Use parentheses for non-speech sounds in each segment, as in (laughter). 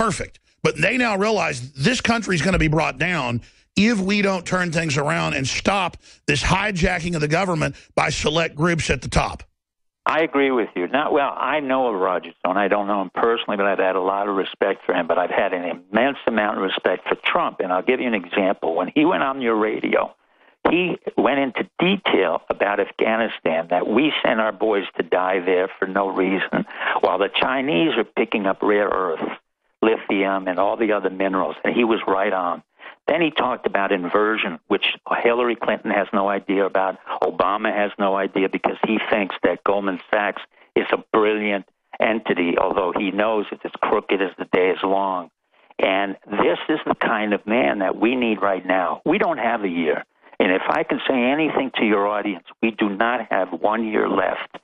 perfect. But they now realize this country is going to be brought down if we don't turn things around and stop this hijacking of the government by select groups at the top. I agree with you. Not well. I know of Roger Stone. I don't know him personally, but I've had a lot of respect for him. But I've had an immense amount of respect for Trump. And I'll give you an example. When he went on your radio, he went into detail about Afghanistan. That we sent our boys to die there for no reason, while the Chinese are picking up rare earth, lithium, and all the other minerals. And he was right on. Then he talked about inversion, which Hillary Clinton has no idea about. Obama has no idea because he thinks that Goldman Sachs is a brilliant entity, although he knows it's as crooked as the day is long. And this is the kind of man that we need right now. We don't have a year. And if I can say anything to your audience, we do not have one year left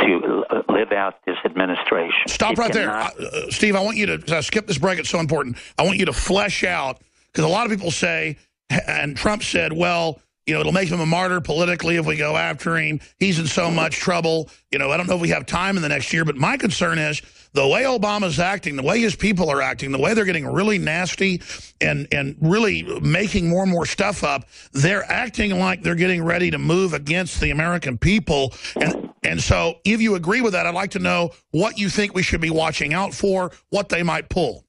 to live out this administration. Stop it right cannot... there. Uh, Steve, I want you to uh, skip this break. It's so important. I want you to flesh out because a lot of people say, and Trump said, well, you know, it'll make him a martyr politically if we go after him. He's in so much trouble. You know, I don't know if we have time in the next year, but my concern is the way Obama's acting, the way his people are acting, the way they're getting really nasty and, and really making more and more stuff up, they're acting like they're getting ready to move against the American people. And, and so if you agree with that, I'd like to know what you think we should be watching out for, what they might pull.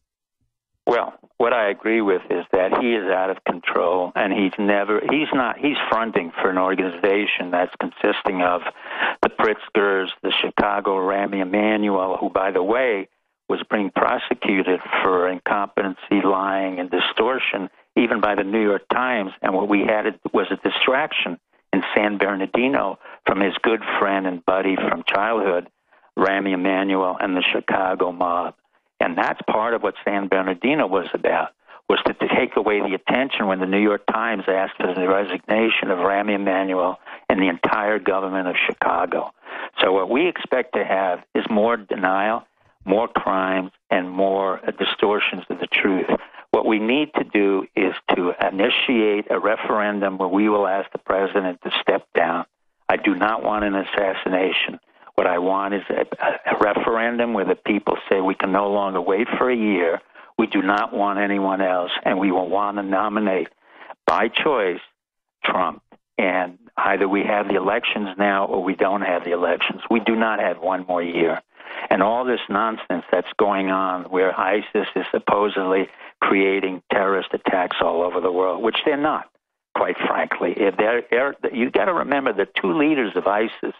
Well, what I agree with is that he is out of control and he's never he's not he's fronting for an organization that's consisting of the Pritzkers, the Chicago Rami Emanuel, who by the way was being prosecuted for incompetency, lying, and distortion, even by the New York Times. And what we had was a distraction in San Bernardino from his good friend and buddy from childhood, Rahm Emanuel, and the Chicago mob. And that's part of what San Bernardino was about, was to, to take away the attention when the New York Times asked for the resignation of Rahm Emanuel and the entire government of Chicago. So what we expect to have is more denial, more crimes, and more distortions of the truth. What we need to do is to initiate a referendum where we will ask the president to step down. I do not want an assassination. What I want is a, a referendum where the people say we can no longer wait for a year. We do not want anyone else, and we will want to nominate by choice Trump. And either we have the elections now or we don't have the elections. We do not have one more year. And all this nonsense that's going on where ISIS is supposedly creating terrorist attacks all over the world, which they're not, quite frankly. They're, they're, you got to remember the two leaders of ISIS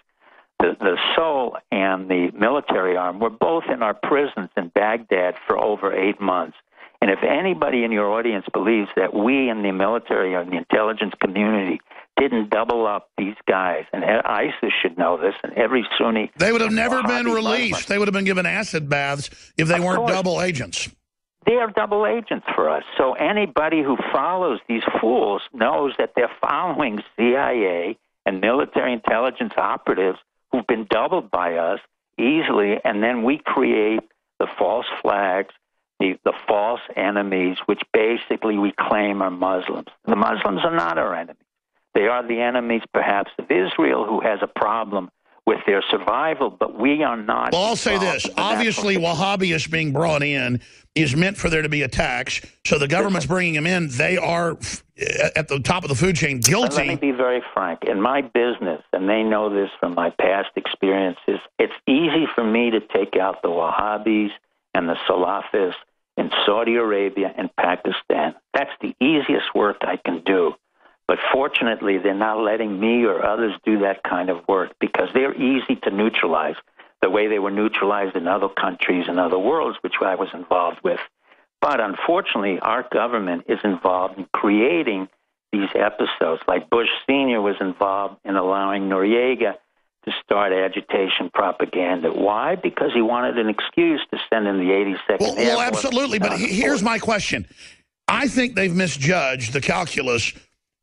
the, the soul and the military arm were both in our prisons in Baghdad for over eight months. And if anybody in your audience believes that we in the military or in the intelligence community didn't double up these guys, and ISIS should know this, and every Sunni... They would have never been released. Muslim. They would have been given acid baths if they of weren't course. double agents. They are double agents for us. So anybody who follows these fools knows that they're following CIA and military intelligence operatives who've been doubled by us easily, and then we create the false flags, the, the false enemies, which basically we claim are Muslims. The Muslims are not our enemies. They are the enemies, perhaps, of Israel, who has a problem with their survival, but we are not. Well, I'll say this. Obviously, Wahhabis being brought in is meant for there to be attacks. So the government's bringing them in. They are eh, at the top of the food chain guilty. let me be very frank. In my business, and they know this from my past experiences, it's easy for me to take out the Wahhabis and the Salafists in Saudi Arabia and Pakistan. That's the easiest work I can do. But fortunately, they're not letting me or others do that kind of work because they're easy to neutralize the way they were neutralized in other countries and other worlds, which I was involved with. But unfortunately, our government is involved in creating these episodes. Like Bush Sr. was involved in allowing Noriega to start agitation propaganda. Why? Because he wanted an excuse to send in the 82nd Well, well absolutely. But here's my question. I think they've misjudged the calculus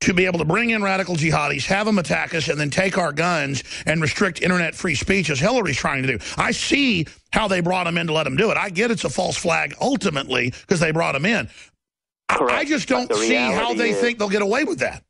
to be able to bring in radical jihadis, have them attack us, and then take our guns and restrict internet free speech as Hillary's trying to do. I see how they brought them in to let them do it. I get it's a false flag ultimately because they brought them in. Correct. I just don't see how they is, think they'll get away with that.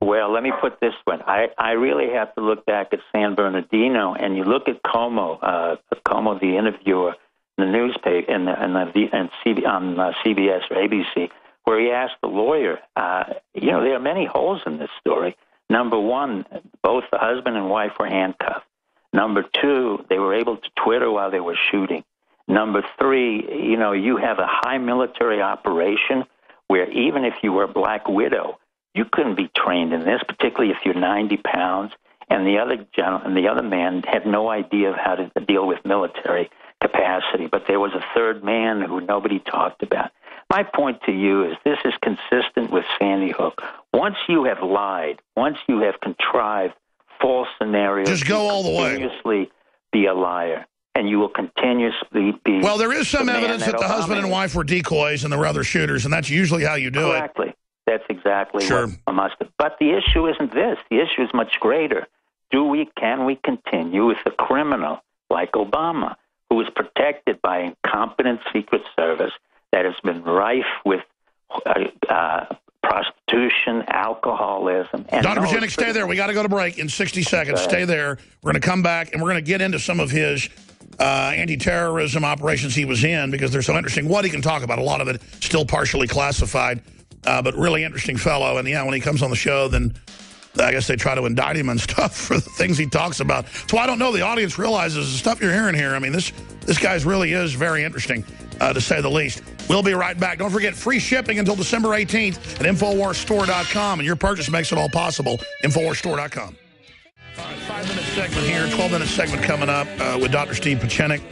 Well, let me put this one. I, I really have to look back at San Bernardino, and you look at Como, uh, Cuomo, the interviewer, in the newspaper and the, and the and CB, on uh, CBS or ABC, where he asked the lawyer, uh, you know, there are many holes in this story. Number one, both the husband and wife were handcuffed. Number two, they were able to Twitter while they were shooting. Number three, you know, you have a high military operation where even if you were a black widow, you couldn't be trained in this, particularly if you're 90 pounds. And the other gentleman, the other man had no idea of how to deal with military capacity. But there was a third man who nobody talked about. My point to you is this is consistent with Sandy Hook. Once you have lied, once you have contrived false scenarios, just go all the way. Continuously be a liar and you will continuously be. Well, there is some evidence that, that the husband and wife were decoys and there were other shooters, and that's usually how you do exactly. it. Exactly. That's exactly sure. what I must. But the issue isn't this. The issue is much greater. Do we, can we continue with a criminal like Obama, who is protected by incompetent Secret Service that has been rife with uh, uh, prostitution, alcoholism. And Dr. Pieczenik, stay there. We got to go to break in 60 seconds. Stay there. We're going to come back, and we're going to get into some of his uh, anti-terrorism operations he was in because they're so interesting. What he can talk about, a lot of it still partially classified, uh, but really interesting fellow. And, yeah, when he comes on the show, then I guess they try to indict him and (laughs) stuff for the things he talks about. So I don't know the audience realizes the stuff you're hearing here. I mean, this this guy's really is very interesting, uh, to say the least. We'll be right back. Don't forget, free shipping until December 18th at InfoWarsStore.com, and your purchase makes it all possible. InfoWarsStore.com. Five-minute segment here, 12-minute segment coming up uh, with Dr. Steve Pieczenik.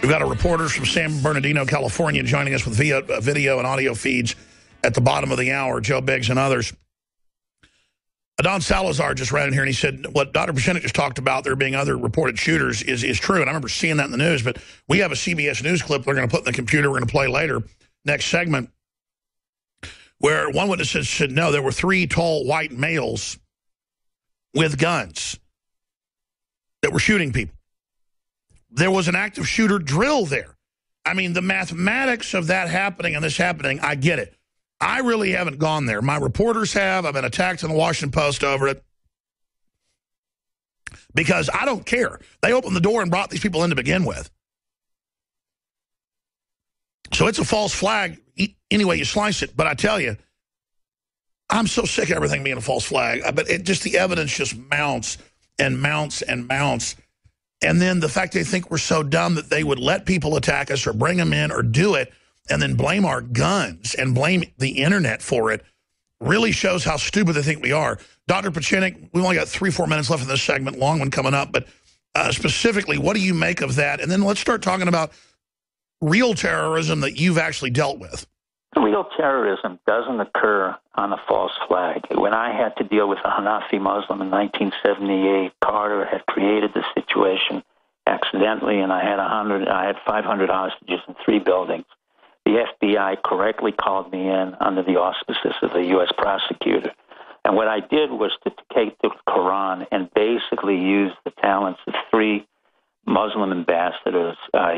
We've got a reporters from San Bernardino, California, joining us with via, uh, video and audio feeds at the bottom of the hour, Joe Biggs and others. Don Salazar just ran in here and he said what Dr. Pieczenik just talked about, there being other reported shooters, is, is true. And I remember seeing that in the news, but we have a CBS News clip we're going to put in the computer we're going to play later, next segment, where one witness said, no, there were three tall white males with guns that were shooting people. There was an active shooter drill there. I mean, the mathematics of that happening and this happening, I get it. I really haven't gone there. My reporters have. I've been attacked in the Washington Post over it. Because I don't care. They opened the door and brought these people in to begin with. So it's a false flag any way you slice it. But I tell you, I'm so sick of everything being a false flag. But it just the evidence just mounts and mounts and mounts. And then the fact they think we're so dumb that they would let people attack us or bring them in or do it and then blame our guns and blame the internet for it really shows how stupid they think we are. Dr. Pieczenik, we've only got three, four minutes left in this segment, long one coming up, but uh, specifically, what do you make of that? And then let's start talking about real terrorism that you've actually dealt with. Real terrorism doesn't occur on a false flag. When I had to deal with a Hanafi Muslim in 1978, Carter had created the situation accidentally, and I had a hundred, I had 500 hostages in three buildings the FBI correctly called me in under the auspices of the U.S. prosecutor. And what I did was to take the Quran and basically use the talents of three Muslim ambassadors, uh,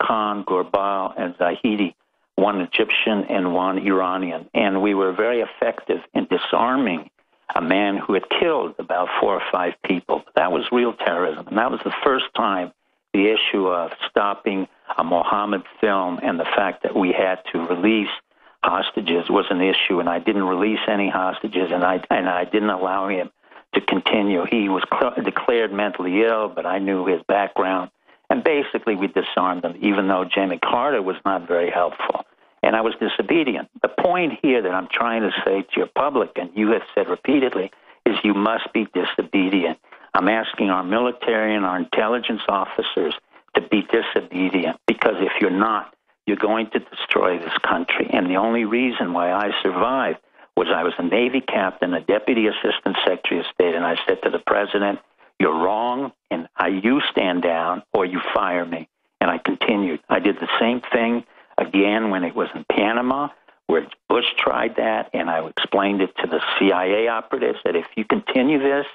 Khan, Ghorbal, and Zahedi, one Egyptian and one Iranian. And we were very effective in disarming a man who had killed about four or five people. That was real terrorism. And that was the first time the issue of stopping a Mohammed film and the fact that we had to release hostages was an issue, and I didn't release any hostages, and I and I didn't allow him to continue. He was cl- declared mentally ill, but I knew his background, and basically we disarmed him, even though Jimmy Carter was not very helpful, and I was disobedient. The point here that I'm trying to say to your public, and you have said repeatedly, is you must be disobedient. I'm asking our military and our intelligence officers to be disobedient because if you're not, you're going to destroy this country. And the only reason why I survived was I was a Navy captain, a deputy assistant secretary of state, and I said to the president, You're wrong, and I, you stand down or you fire me. And I continued. I did the same thing again when it was in Panama, where Bush tried that, and I explained it to the CIA operatives that if you continue this,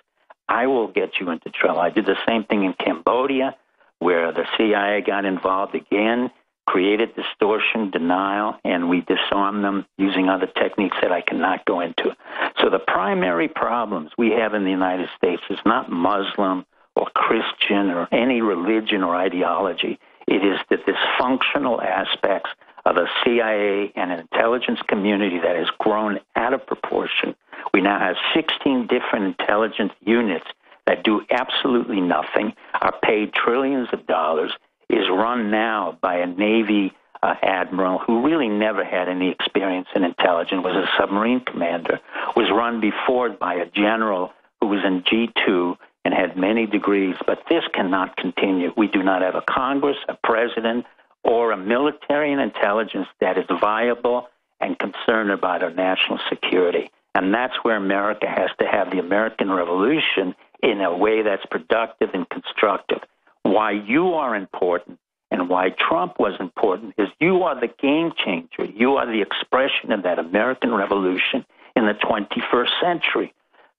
I will get you into trouble. I did the same thing in Cambodia, where the CIA got involved again, created distortion, denial, and we disarmed them using other techniques that I cannot go into. So the primary problems we have in the United States is not Muslim or Christian or any religion or ideology. It is the dysfunctional aspects of a CIA and an intelligence community that has grown out of proportion. We now have 16 different intelligence units that do absolutely nothing, are paid trillions of dollars, is run now by a Navy uh, admiral who really never had any experience in intelligence, was a submarine commander, was run before by a general who was in G2 and had many degrees. But this cannot continue. We do not have a Congress, a president, or a military and intelligence that is viable and concerned about our national security. And that's where America has to have the American Revolution in a way that's productive and constructive. Why you are important and why Trump was important is you are the game changer. You are the expression of that American Revolution in the 21st century.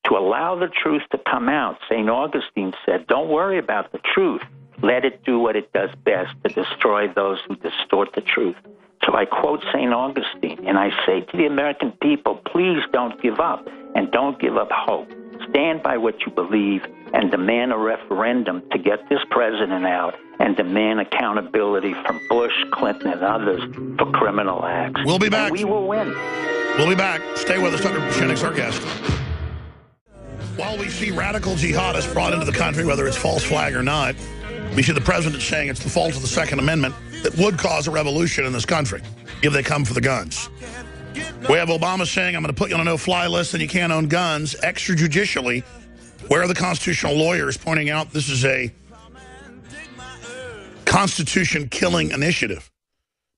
To allow the truth to come out, St. Augustine said, don't worry about the truth. Let it do what it does best to destroy those who distort the truth. So I quote St. Augustine and I say to the American people, please don't give up and don't give up hope. Stand by what you believe and demand a referendum to get this president out and demand accountability from Bush, Clinton, and others for criminal acts. We'll be back. And we will win. We'll be back. Stay with us. Dr. Our guest. While we see radical jihadists brought into the country, whether it's false flag or not, we see the president saying it's the fault of the Second Amendment that would cause a revolution in this country if they come for the guns. We have Obama saying, I'm going to put you on a no-fly list and you can't own guns extrajudicially. Where are the constitutional lawyers pointing out this is a constitution-killing initiative?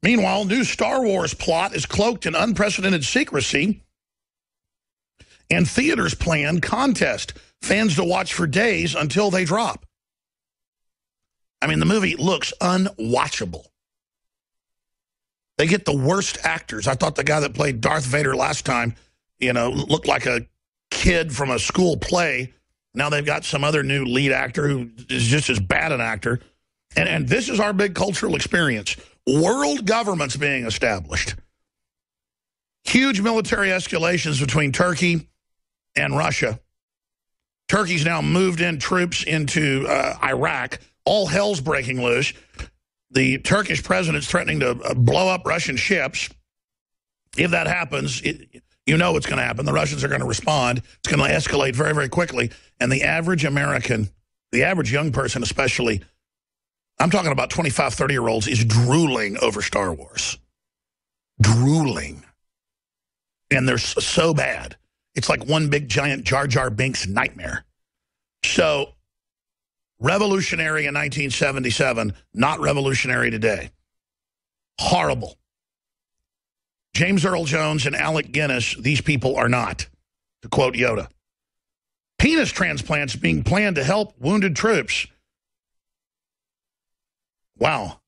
Meanwhile, new Star Wars plot is cloaked in unprecedented secrecy and theaters plan contest fans to watch for days until they drop. I mean, the movie looks unwatchable. They get the worst actors. I thought the guy that played Darth Vader last time, you know, looked like a kid from a school play. Now they've got some other new lead actor who is just as bad an actor. And, and this is our big cultural experience. World governments being established. Huge military escalations between Turkey and Russia. Turkey's now moved in troops into uh, Iraq all hell's breaking loose. The Turkish president's threatening to uh, blow up Russian ships. If that happens, it, you know what's going to happen. The Russians are going to respond. It's going to escalate very, very quickly. And the average American, the average young person especially, I'm talking about 25, 30-year-olds, is drooling over Star Wars. Drooling. And they're so bad. It's like one big, giant Jar Jar Binks nightmare. So Revolutionary in 1977, not revolutionary today. Horrible. James Earl Jones and Alec Guinness, these people are not, to quote Yoda. Penis transplants being planned to help wounded troops. Wow.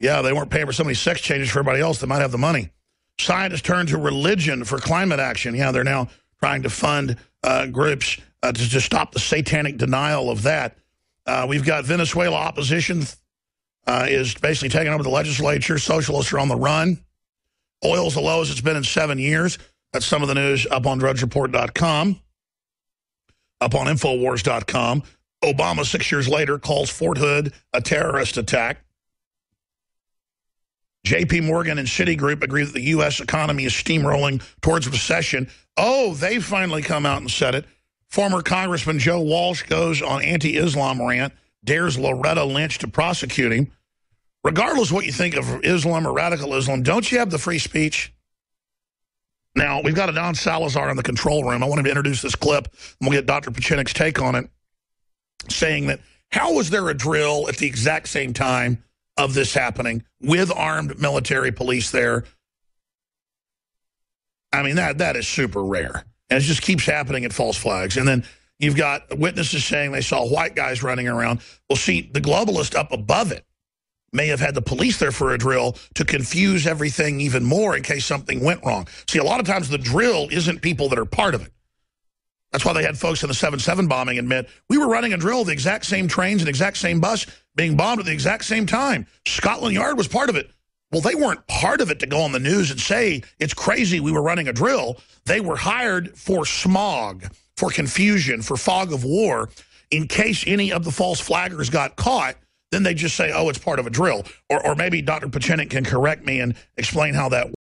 Yeah, they weren't paying for so many sex changes for everybody else that might have the money. Scientists turn to religion for climate action. Yeah, they're now trying to fund uh, groups uh, to, to stop the satanic denial of that. Uh, we've got Venezuela opposition uh, is basically taking over the legislature. Socialists are on the run. Oil's the lowest it's been in seven years. That's some of the news up on drudgereport.com, up on Infowars.com. Obama, six years later, calls Fort Hood a terrorist attack. J.P. Morgan and Citigroup agree that the U.S. economy is steamrolling towards recession. Oh, they finally come out and said it. Former Congressman Joe Walsh goes on anti-Islam rant, dares Loretta Lynch to prosecute him. Regardless what you think of Islam or radical Islam, don't you have the free speech? Now, we've got a Don Salazar in the control room. I want him to introduce this clip, and we'll get Dr. Pieczenik's take on it, saying that how was there a drill at the exact same time of this happening with armed military police there? I mean, that that is super rare. And it just keeps happening at false flags. And then you've got witnesses saying they saw white guys running around. Well, see, the globalist up above it may have had the police there for a drill to confuse everything even more in case something went wrong. See, a lot of times the drill isn't people that are part of it. That's why they had folks in the 7-7 bombing admit, we were running a drill, the exact same trains and exact same bus being bombed at the exact same time. Scotland Yard was part of it. Well, they weren't part of it to go on the news and say, it's crazy we were running a drill. They were hired for smog, for confusion, for fog of war. In case any of the false flaggers got caught, then they just say, oh, it's part of a drill. Or, or maybe Dr. Pieczenik can correct me and explain how that